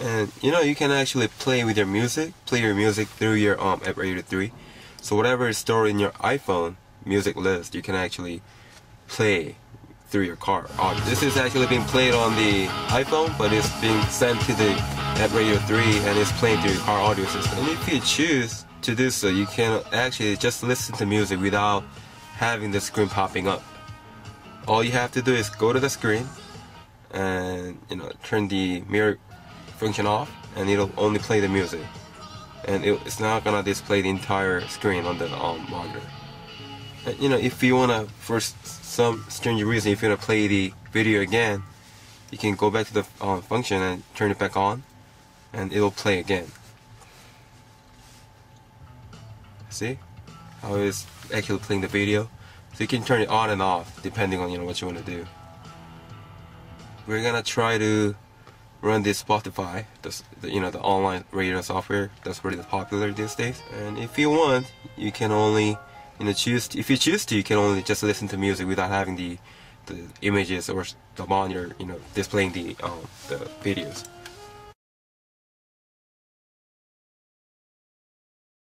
and you know you can actually play with your music play your music through your um AppRadio 3 so whatever is stored in your iphone music list you can actually play through your car. Uh, this is actually being played on the iphone but it's being sent to the AppRadio 3 and it's playing through your car audio system. And if you choose to do so you can actually just listen to music without having the screen popping up. All you have to do is go to the screen and you know turn the mirror function off and it'll only play the music. And it, it's not gonna display the entire screen on the um, monitor. And, you know if you wanna for some strange reason if you wanna play the video again you can go back to the um, function and turn it back on and it'll play again. See? How it's actually playing the video? So you can turn it on and off depending on you know what you want to do. We're gonna try to run this Spotify, the, you know the online radio software that's really popular these days. And if you want, you can only you know choose. To, if you choose to, you can only just listen to music without having the the images or the monitor you know displaying the um, the videos.